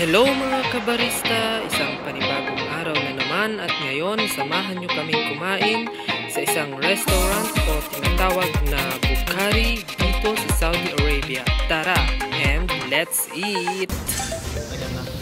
Hello mga kabarista! Isang panibagong araw na naman at ngayon samahan nyo kaming kumain sa isang restaurant o tinatawag na Bukhari dito sa Saudi Arabia. Tara and let's eat! Ayan na.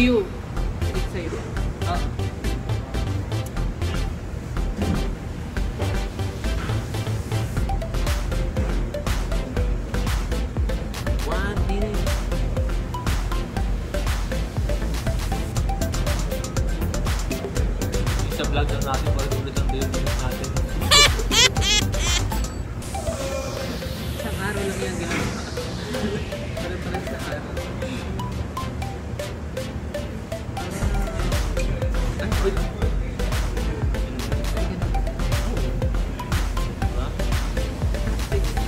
view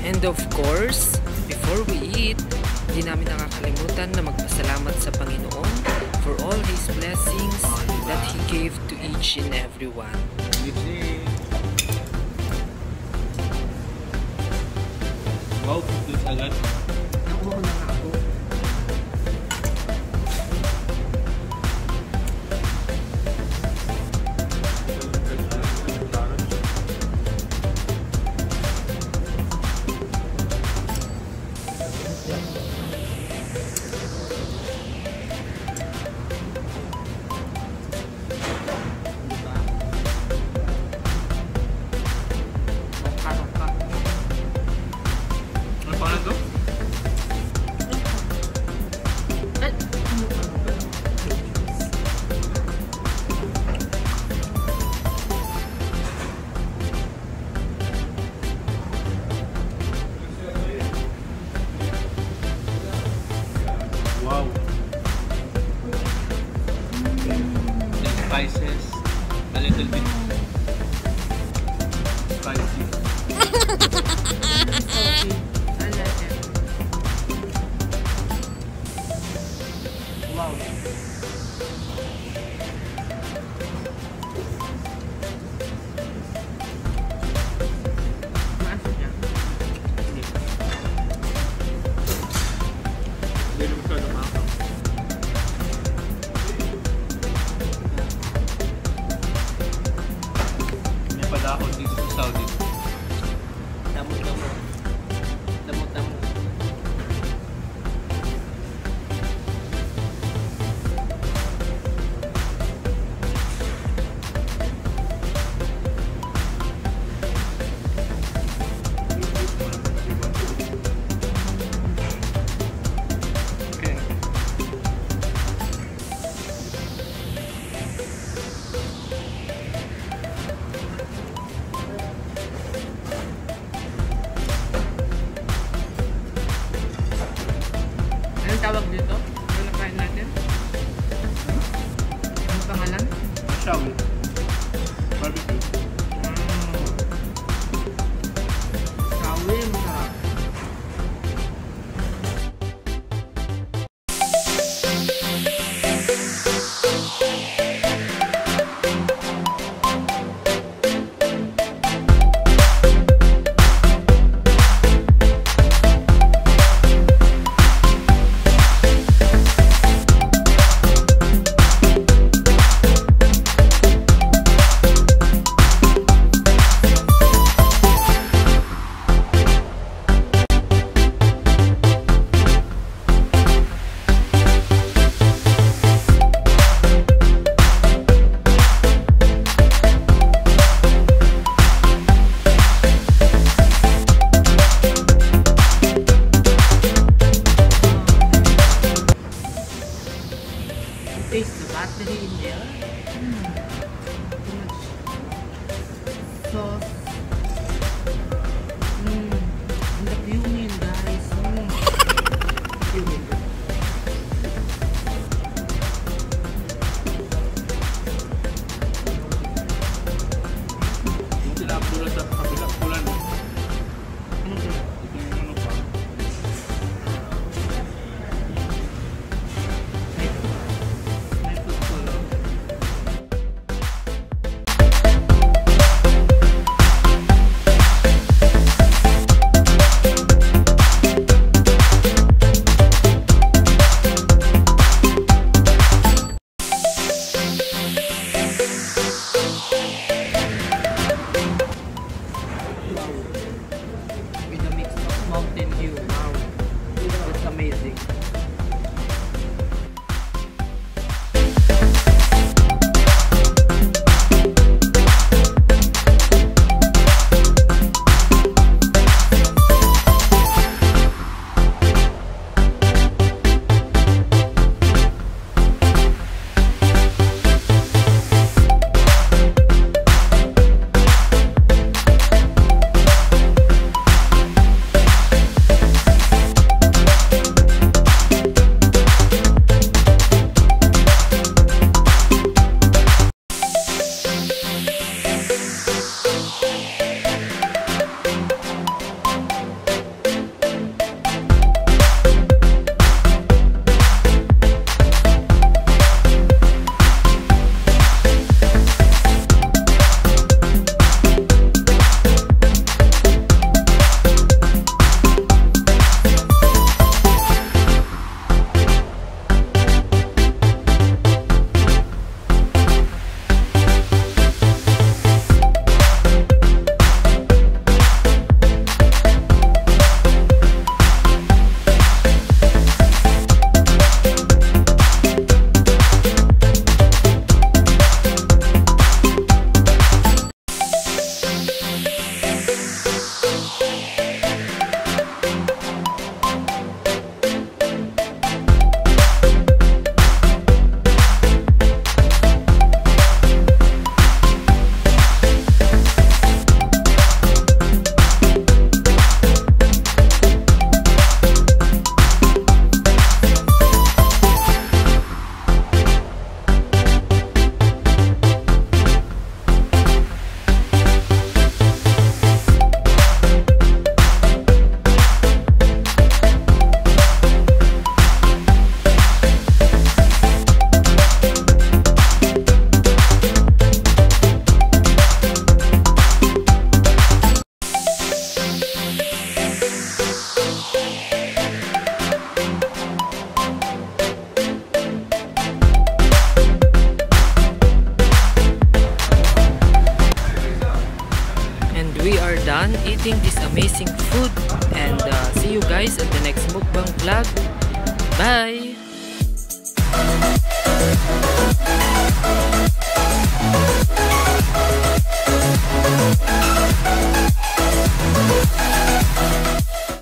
And of course, before we eat, hindi namin nakakalimutan na magpasalamat sa Panginoon for all His blessings that He gave to each and everyone. Wow, good agad. Nakuha ko Hindi naman siya lumakap. May 소스인데요. 음. 소스. 음. 근데 비운이 나 있으면 비운이. Guys at the next mukbang vlog. Bye!